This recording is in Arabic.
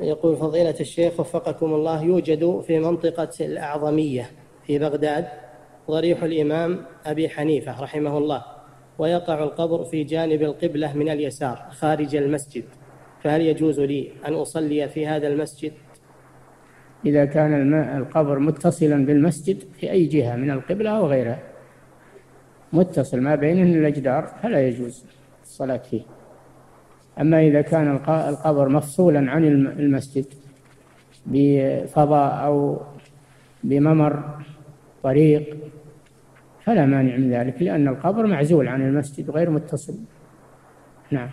يقول فضيلة الشيخ وفقكم الله يوجد في منطقة الأعظمية في بغداد ضريح الإمام أبي حنيفة رحمه الله ويقع القبر في جانب القبلة من اليسار خارج المسجد فهل يجوز لي أن أصلي في هذا المسجد؟ إذا كان القبر متصلا بالمسجد في أي جهة من القبلة أو غيرها متصل ما بينه الأجدار فلا يجوز الصلاة فيه. أما إذا كان القبر مفصولا عن المسجد بفضاء أو بممر طريق فلا مانع من ذلك لأن القبر معزول عن المسجد غير متصل. نعم.